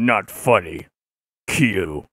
Not funny. Q.